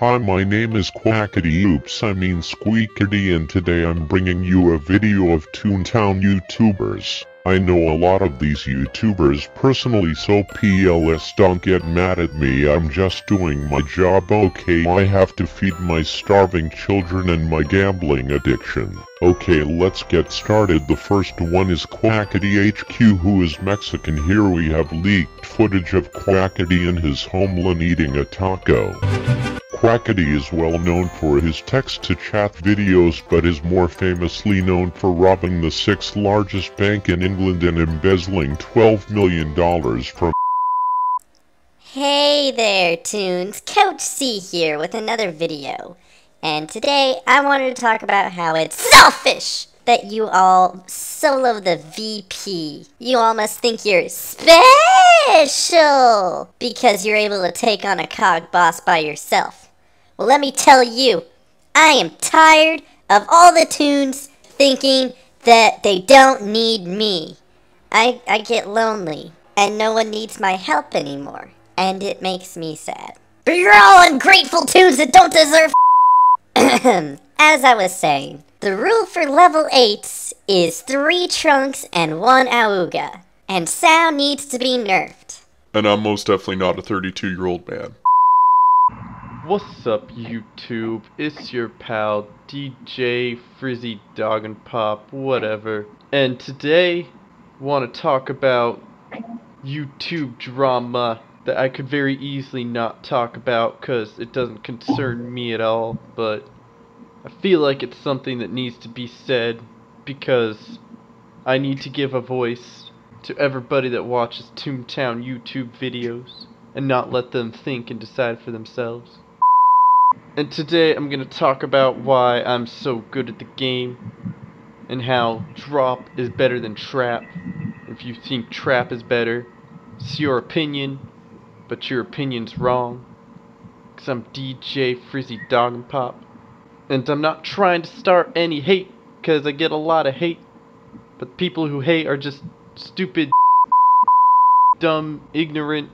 Hi, my name is Quackity Oops, I mean Squeakity, and today I'm bringing you a video of Toontown YouTubers. I know a lot of these YouTubers personally, so PLS don't get mad at me, I'm just doing my job okay, I have to feed my starving children and my gambling addiction. Okay, let's get started. The first one is Quackity HQ who is Mexican. Here we have leaked footage of Quackity in his homeland eating a taco. Quackity is well known for his text-to-chat videos but is more famously known for robbing the sixth largest bank in England and embezzling $12 million from Hey there, Toons. Coach C here with another video. And today I wanted to talk about how it's selfish that you all solo the VP. You all must think you're special because you're able to take on a cog boss by yourself. Well, let me tell you, I am tired of all the toons thinking that they don't need me. I, I get lonely, and no one needs my help anymore, and it makes me sad. But you're all ungrateful toons that don't deserve As I was saying, the rule for level 8s is 3 Trunks and 1 Aoogah, and sound needs to be nerfed. And I'm most definitely not a 32 year old man. What's up YouTube? It's your pal DJ Frizzy Dog and Pop, whatever. And today want to talk about YouTube drama that I could very easily not talk about cuz it doesn't concern me at all, but I feel like it's something that needs to be said because I need to give a voice to everybody that watches Toontown YouTube videos and not let them think and decide for themselves. And today I'm going to talk about why I'm so good at the game and how drop is better than trap. If you think trap is better, it's your opinion, but your opinion's wrong. Cause I'm DJ Frizzy Dog and Pop. And I'm not trying to start any hate, cause I get a lot of hate. But people who hate are just stupid, dumb, ignorant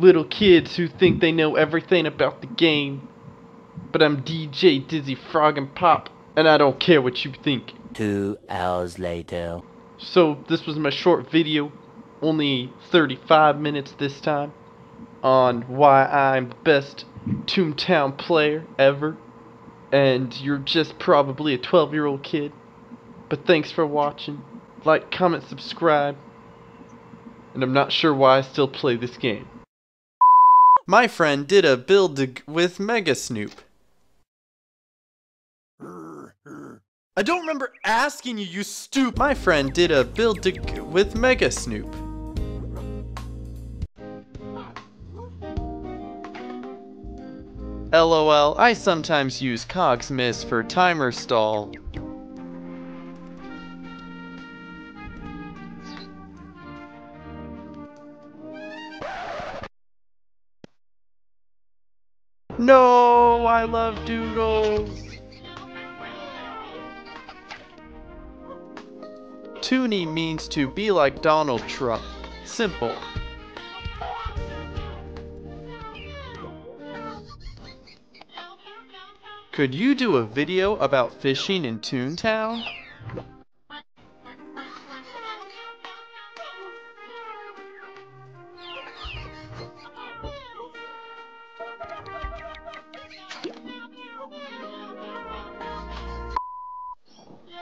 little kids who think they know everything about the game. But I'm DJ Dizzy Frog and Pop, and I don't care what you think. Two hours later. So, this was my short video, only 35 minutes this time, on why I'm the best Toontown player ever. And you're just probably a 12 year old kid. But thanks for watching. Like, comment, subscribe. And I'm not sure why I still play this game. My friend did a build with Mega Snoop. I don't remember asking you, you stoop. My friend did a build with Mega Snoop. LOL, I sometimes use Cogsmiss for timer stall. No, I love doodles. Toonie means to be like Donald Trump. Simple. Could you do a video about fishing in Toontown?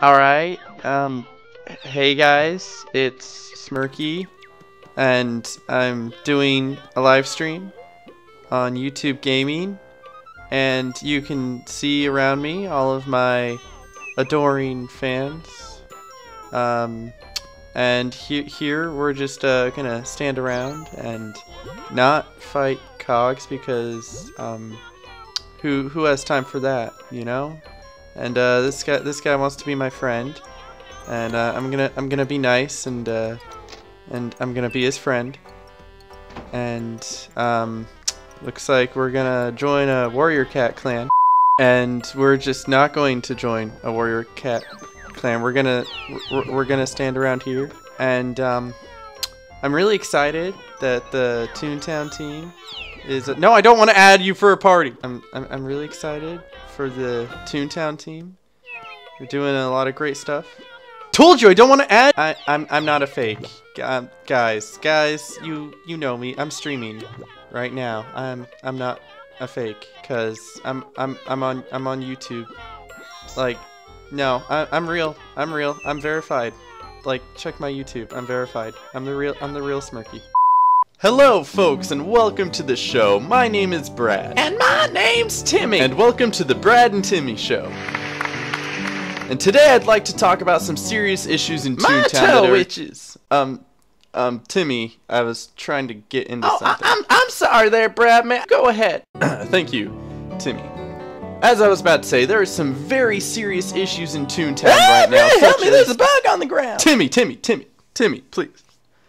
Alright, um, hey guys, it's Smirky, and I'm doing a live stream on YouTube Gaming, and you can see around me all of my adoring fans. Um, and he here we're just uh, gonna stand around and not fight cogs because um, who who has time for that, you know? And uh, this guy, this guy wants to be my friend, and uh, I'm gonna, I'm gonna be nice, and uh, and I'm gonna be his friend. And um, looks like we're gonna join a warrior cat clan, and we're just not going to join a warrior cat clan. We're gonna, we're, we're gonna stand around here, and um, I'm really excited that the Toontown team is a, no, I don't want to add you for a party. I'm, I'm I'm really excited for the Toontown team. They're doing a lot of great stuff. Told you I don't want to add. I I'm I'm not a fake. Um, guys, guys, you you know me. I'm streaming right now. I'm I'm not a fake cuz I'm I'm I'm on I'm on YouTube. Like no, I, I'm real. I'm real. I'm verified. Like check my YouTube. I'm verified. I'm the real I'm the real Smirky. Hello, folks, and welcome to the show. My name is Brad. And my name's Timmy. And welcome to the Brad and Timmy Show. And today I'd like to talk about some serious issues in Toontown that are... witches. Um, um, Timmy, I was trying to get into oh, something. I, am I'm sorry there, Brad, man. Go ahead. Thank you, Timmy. As I was about to say, there are some very serious issues in Toontown ah, right now. Help me, there's a bug on the ground. Timmy, Timmy, Timmy, Timmy, please.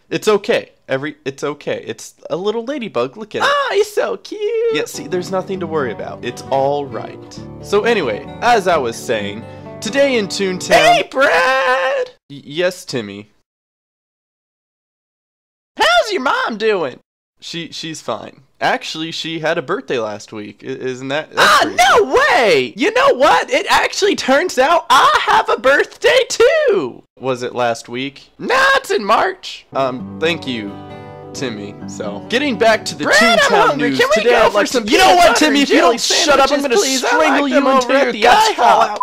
It's okay. Every it's okay. It's a little ladybug. Look at it. Ah, he's so cute. Yeah, see, there's nothing to worry about. It's all right. So anyway, as I was saying, today in Toontown. Hey, Brad. Yes, Timmy. How's your mom doing? She she's fine. Actually, she had a birthday last week. Isn't that? Ah, no way! You know what? It actually turns out I have a birthday too. Was it last week? Nah, it's in March. Um, thank you, Timmy. So, getting back to the Brad, Toontown news Can we today, go I'd for like some to. You know what, Timmy? If you don't shut up, I'm gonna sandwiches, please? I strangle like you until your at the guest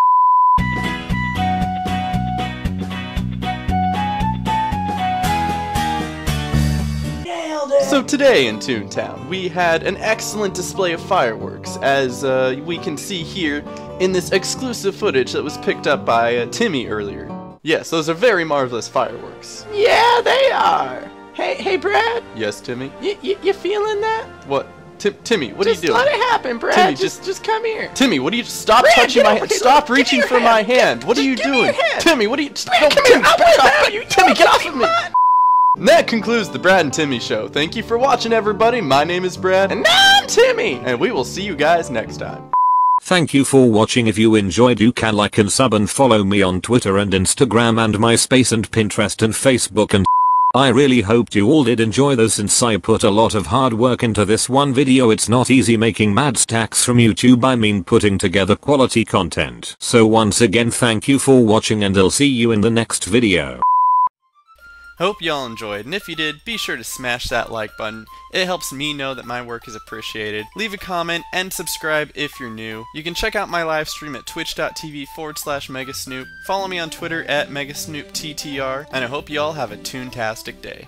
So today in Toontown, we had an excellent display of fireworks, as uh, we can see here in this exclusive footage that was picked up by uh, Timmy earlier. Yes, those are very marvelous fireworks. Yeah, they are. Hey, hey, Brad. Yes, Timmy? You, you, you feeling that? What? Tim, Timmy, what just are you doing? Just let it happen, Brad. Timmy, just, just- just come here. Timmy, what are you? Stop Brad, touching my hand. Stop reaching for hand. my hand. What are you doing? Timmy, what are you? Brad, no, come Timmy, here. I back will off. help you. Timmy, get off of me. And that concludes the Brad and Timmy show. Thank you for watching, everybody. My name is Brad, And I'm Timmy. and we will see you guys next time. Thank you for watching if you enjoyed you can like and sub and follow me on Twitter and Instagram and MySpace and Pinterest and Facebook and I really hoped you all did enjoy this since I put a lot of hard work into this one video it's not easy making mad stacks from YouTube I mean putting together quality content. So once again thank you for watching and I'll see you in the next video. Hope y'all enjoyed, and if you did, be sure to smash that like button. It helps me know that my work is appreciated. Leave a comment and subscribe if you're new. You can check out my live stream at twitch.tv forward slash megasnoop. Follow me on Twitter at megasnoopttr, and I hope y'all have a toontastic day.